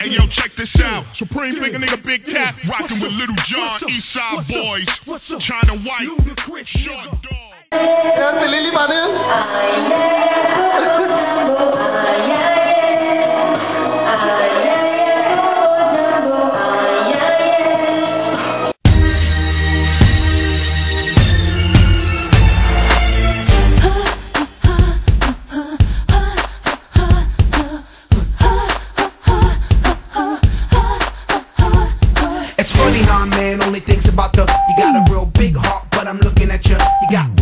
Hey yo, check this out. Supreme big nigga, big cat, rocking with Lil Jon, East Side Boyz, China White, Short Dog. เดิ Really, nah, man, only thinks about the. You got a real big heart, but I'm looking at you. You got